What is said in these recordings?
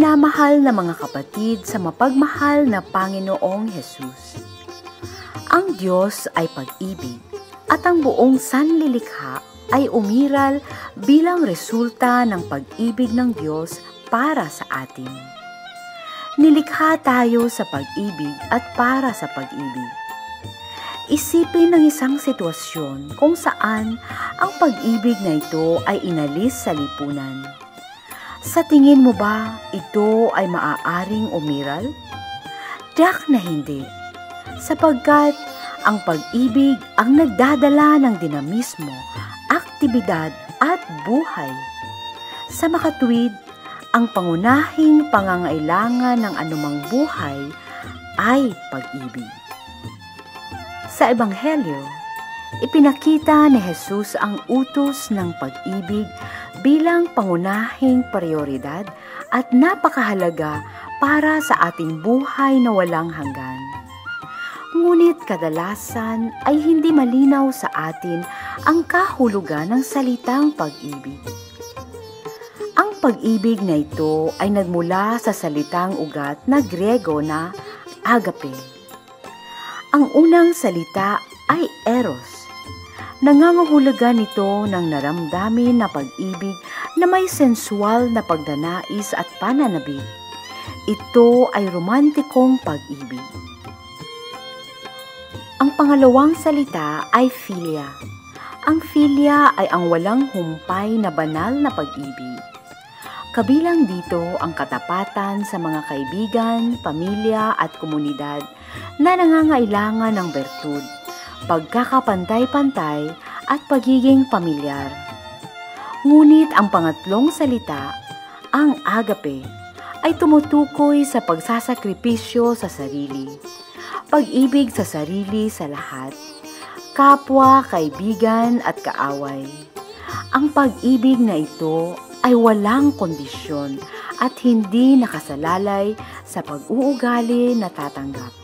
Minamahal na mga kapatid sa mapagmahal na Panginoong Hesus. Ang Diyos ay pag-ibig at ang buong sanlilikha ay umiral bilang resulta ng pag-ibig ng Diyos para sa atin. Nilikha tayo sa pag-ibig at para sa pag-ibig. Isipin ng isang sitwasyon kung saan ang pag-ibig na ito ay inalis sa lipunan sa tingin mo ba ito ay maaaring umiral? Tiyak na hindi, sapagkat ang pag-ibig ang nagdadala ng dinamismo, aktibidad at buhay. Sa makatwid, ang pangunahing pangangailangan ng anumang buhay ay pag-ibig. Sa Ebanghelyo, ipinakita ni Jesus ang utos ng pag-ibig bilang pangunahing prioridad at napakahalaga para sa ating buhay na walang hanggan. Ngunit kadalasan ay hindi malinaw sa atin ang kahulugan ng salitang pag-ibig. Ang pag-ibig na ito ay nagmula sa salitang ugat na Grego na agape. Ang unang salita ay eros Nangangahulugan nito ng naramdamin na pag-ibig na may sensual na pagdanais at pananabik. Ito ay romantikong pag-ibig. Ang pangalawang salita ay philia. Ang philia ay ang walang humpay na banal na pag-ibig. Kabilang dito ang katapatan sa mga kaibigan, pamilya at komunidad na nangangailangan ng bertud pagkakapantay-pantay at pagiging pamilyar. Ngunit ang pangatlong salita, ang agape, ay tumutukoy sa pagsasakripisyo sa sarili, pag-ibig sa sarili sa lahat, kapwa, kaibigan at kaaway. Ang pag-ibig na ito ay walang kondisyon at hindi nakasalalay sa pag-uugali na tatanggap.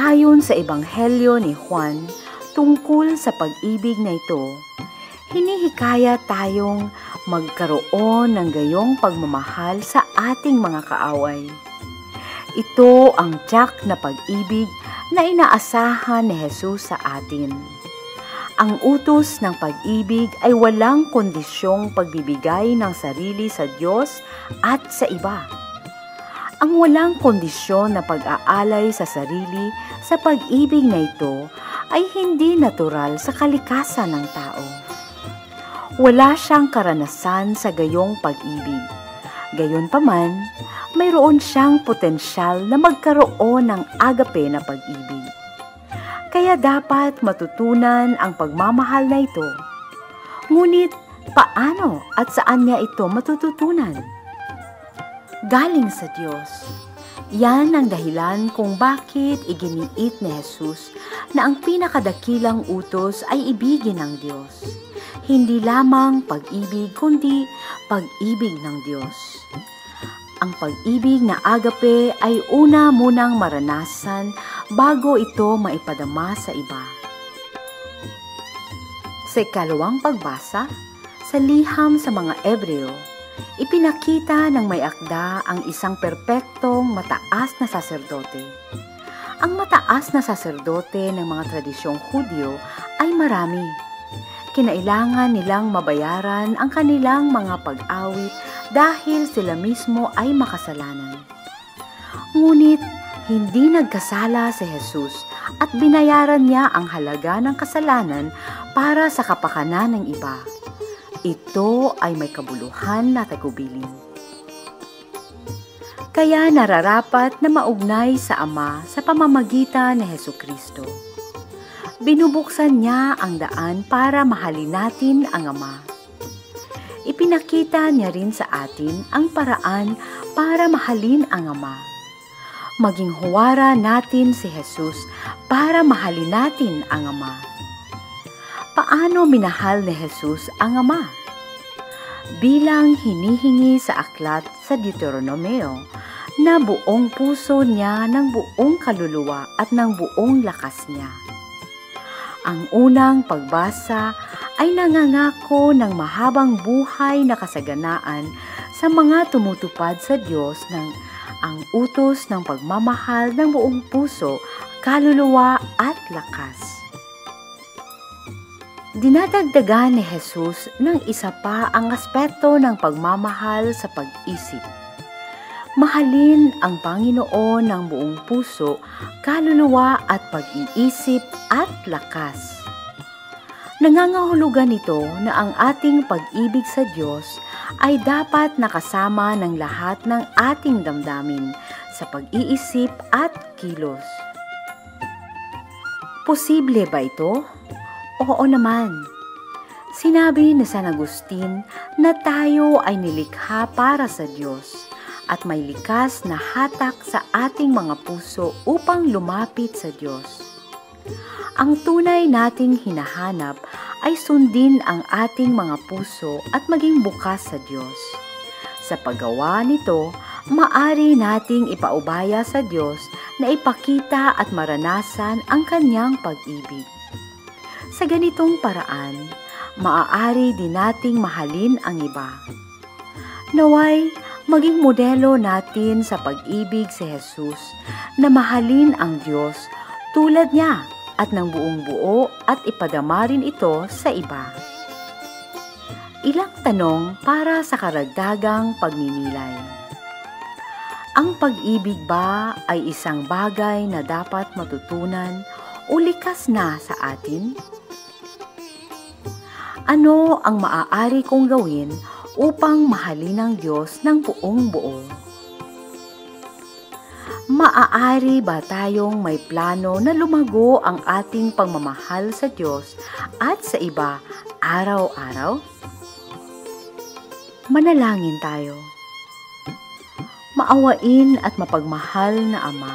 Ayon sa Ebanghelyo ni Juan, tungkol sa pag-ibig na ito, hinihikaya tayong magkaroon ng gayong pagmamahal sa ating mga kaaway. Ito ang tiyak na pag-ibig na inaasahan ni Jesus sa atin. Ang utos ng pag-ibig ay walang kondisyong pagbibigay ng sarili sa Diyos at sa iba ang walang kondisyon na pag-aalay sa sarili sa pag-ibig na ito ay hindi natural sa kalikasan ng tao. Wala siyang karanasan sa gayong pag-ibig. Gayon paman, mayroon siyang potensyal na magkaroon ng agape na pag-ibig. Kaya dapat matutunan ang pagmamahal na ito. Ngunit paano at saan niya ito matututunan? Galing sa Diyos. Yan ang dahilan kung bakit iginiit ni Jesus na ang pinakadakilang utos ay ibigin ng Diyos. Hindi lamang pag-ibig kundi pag-ibig ng Diyos. Ang pag-ibig na agape ay una munang maranasan bago ito maipadama sa iba. Sa ikalawang pagbasa, sa liham sa mga Ebreo, ipinakita ng may akda ang isang perpektong mataas na saserdote. Ang mataas na saserdote ng mga tradisyong Hudyo ay marami. Kinailangan nilang mabayaran ang kanilang mga pag-awit dahil sila mismo ay makasalanan. Ngunit hindi nagkasala si Jesus at binayaran niya ang halaga ng kasalanan para sa kapakanan ng iba ito ay may kabuluhan na tagubilin. Kaya nararapat na maugnay sa Ama sa pamamagitan ni Heso Kristo. Binubuksan niya ang daan para mahalin natin ang Ama. Ipinakita niya rin sa atin ang paraan para mahalin ang Ama. Maging huwara natin si Jesus para mahalin natin ang Ama paano minahal ni Jesus ang Ama? Bilang hinihingi sa aklat sa Deuteronomeo na buong puso niya ng buong kaluluwa at ng buong lakas niya. Ang unang pagbasa ay nangangako ng mahabang buhay na kasaganaan sa mga tumutupad sa Diyos ng ang utos ng pagmamahal ng buong puso, kaluluwa at lakas. Dinadagdagan ni Jesus ng isa pa ang aspeto ng pagmamahal sa pag-isip. Mahalin ang Panginoon ng buong puso, kaluluwa at pag-iisip at lakas. Nangangahulugan ito na ang ating pag-ibig sa Diyos ay dapat nakasama ng lahat ng ating damdamin sa pag-iisip at kilos. Posible ba ito? Oo naman. Sinabi ni San Agustin na tayo ay nilikha para sa Diyos at may likas na hatak sa ating mga puso upang lumapit sa Diyos. Ang tunay nating hinahanap ay sundin ang ating mga puso at maging bukas sa Diyos. Sa paggawa nito, maari nating ipaubaya sa Diyos na ipakita at maranasan ang kanyang pag-ibig. Sa ganitong paraan, maaari din nating mahalin ang iba. Naway, maging modelo natin sa pag-ibig si Jesus na mahalin ang Diyos tulad niya at ng buong buo at ipadama rin ito sa iba. Ilang tanong para sa karagdagang pagninilay. Ang pag-ibig ba ay isang bagay na dapat matutunan o likas na sa atin? Ano ang maaari kong gawin upang mahalin ang Diyos ng buong buo? Maaari ba tayong may plano na lumago ang ating pagmamahal sa Diyos at sa iba araw-araw? Manalangin tayo. Maawain at mapagmahal na Ama,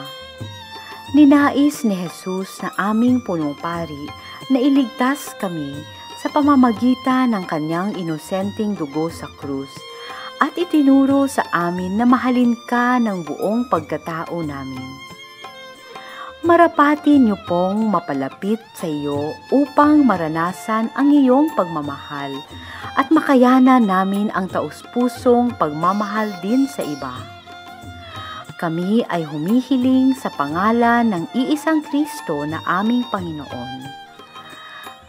ninais ni Jesus na aming punong pari na iligtas kami sa pamamagitan ng kanyang inosenteng dugo sa krus at itinuro sa amin na mahalin ka ng buong pagkatao namin. Marapati niyo pong mapalapit sa iyo upang maranasan ang iyong pagmamahal at makayanan namin ang taus-pusong pagmamahal din sa iba. Kami ay humihiling sa pangalan ng iisang Kristo na aming Panginoon.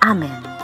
Amen.